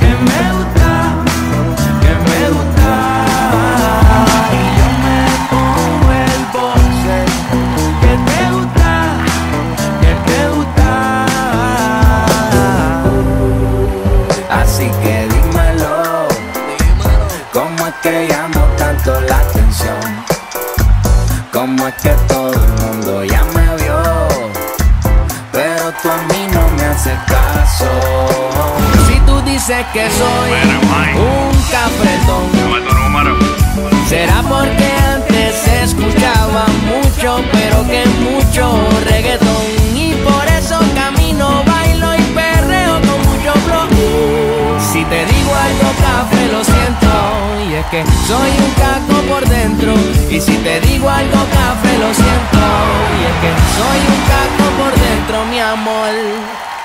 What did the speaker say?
que me gusta, que me gusta y yo me pongo el boxer que te gusta, que te gusta así que dímelo, ¿Cómo es que llamo tanto la atención? ¿Cómo es que todo el mundo ya me vio? Pero tú a mí caso. Si tú dices que soy un cafretón, será porque antes escuchaba mucho, pero que mucho reggaetón. Y por eso camino, bailo y perreo con mucho flow. Si te digo algo café, lo siento. Y es que soy un caco por dentro. Y si te digo algo café, lo siento. Y es que soy un caco por dentro, mi amor.